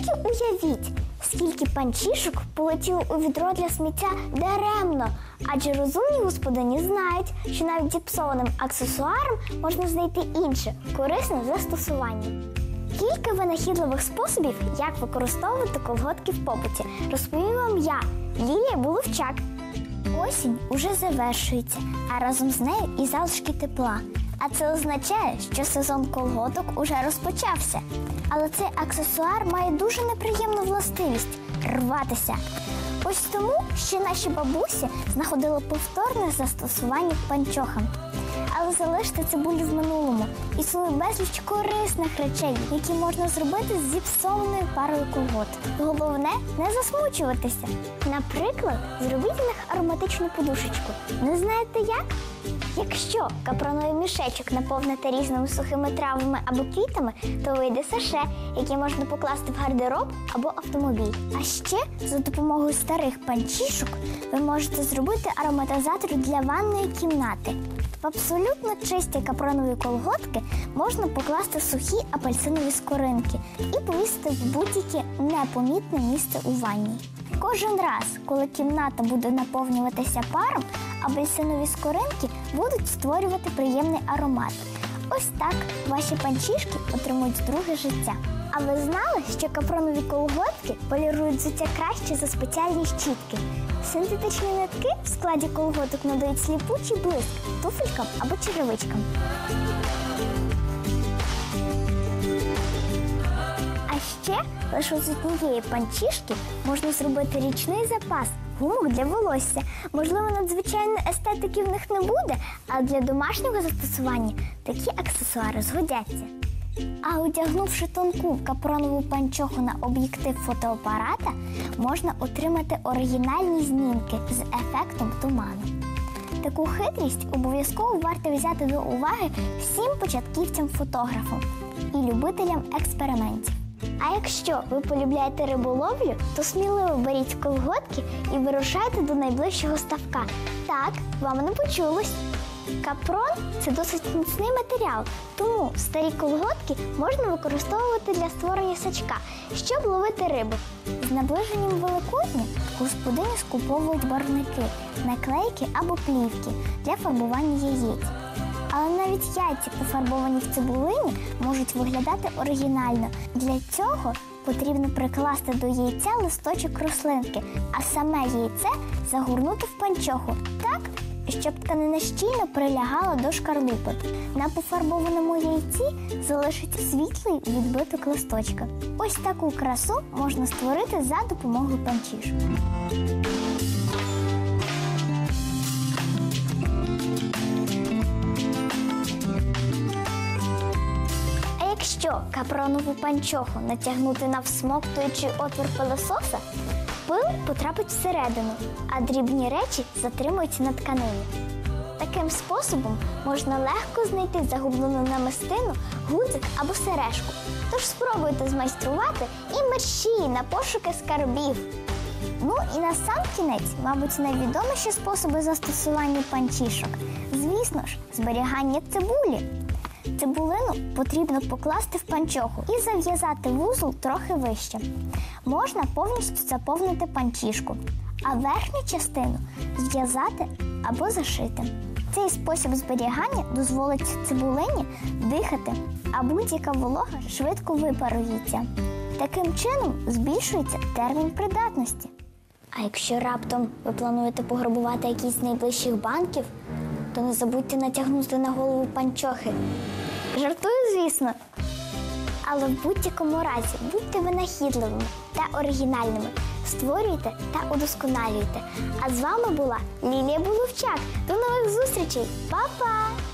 тільки уявіть, скільки панчішок полетіло у відро для сміття даремно. Адже розумні господині знають, що навіть зіпсованим аксесуаром можна знайти інше корисне застосування. Кілька винахідливих способів, як використовувати колготки в побуті, розповім вам я, Лілія Буловчак. Осінь уже завершується, а разом з нею і залишки тепла. А це означає, що сезон колготок уже розпочався. Але цей аксесуар має дуже неприємну властивість рватися. Ось тому ще наші бабусі знаходили повторне застосування панчохам. Але залиште цибулю в минулому. Існує безліч корисних речей, які можна зробити з зіпсованою парою колгот. Головне не засмучуватися. Наприклад, зробіть з них ароматичну подушечку. Не знаєте як? Якщо капроновий мішечок наповнити різними сухими травами або квітами, то вийде саше, яке можна покласти в гардероб або автомобіль. А ще за допомогою старих панчішок ви можете зробити ароматизатор для ванної кімнати. В абсолютно чисті капронові колготки можна покласти сухі апельсинові скоринки і повісити в будь-яке непомітне місце у ванні. Кожен раз, коли кімната буде наповнюватися паром, апельсинові скоринки будуть створювати приємний аромат. Ось так ваші панчішки отримують друге життя. Ви знали, що капронові колготки полірують взуття краще за спеціальні щітки? Синтетичні нитки в складі колготок надають сліпучий блиск туфелькам або черевичкам. А ще лише з однієї панчішки можна зробити річний запас гумок для волосся. Можливо, надзвичайної естетики в них не буде, а для домашнього застосування такі аксесуари згодяться. А одягнувши тонку капронову панчоху на об'єктив фотоапарата, можна отримати оригінальні знімки з ефектом туману. Таку хитрість обов'язково варто взяти до уваги всім початківцям-фотографам і любителям експериментів. А якщо ви полюбляєте риболовлю, то сміливо беріть колготки і вирушайте до найближчого ставка. Так, вам не почулось. Капрон це досить міцний матеріал, тому старі колготки можна використовувати для створення сачка, щоб ловити рибу. З наближенням Великодня господині скуповують барвники, наклейки або плівки для фарбування яєць. Але навіть яйця, пофарбовані в цибулині, можуть виглядати оригінально. Для цього потрібно прикласти до яйця листочок рослинки, а саме яйце загорнути в панчоху так, щоб тканина щільно прилягала до шкарлупи. На пофарбованому яйці залишиться світлий відбиток листочка. Ось таку красу можна створити за допомогою панчішок. Якщо капронову панчоху натягнути на всмоктуючий отвір пилососа, пил потрапить всередину, а дрібні речі затримуються на тканині. Таким способом можна легко знайти загублену намистину, гудзик або сережку. Тож спробуйте змайструвати і мерщій на пошуки скарбів. Ну і на сам кінець, мабуть, найвідоміші способи застосування панчішок. Звісно ж, зберігання цибулі. Цибулину потрібно покласти в панчоху і зав'язати вузол трохи вище. Можна повністю заповнити панчішку, а верхню частину зв'язати або зашити. Цей спосіб зберігання дозволить цибулині дихати, а будь-яка волога швидко випарується. Таким чином збільшується термін придатності. А якщо раптом ви плануєте пограбувати якийсь з найближчих банків, то не забудьте натягнути на голову панчохи. Жартую, звісно. Але в будь-якому разі будьте винахідливими та оригінальними. Створюйте та удосконалюйте. А з вами була Лілія Буловчак. До нових зустрічей. Па-па!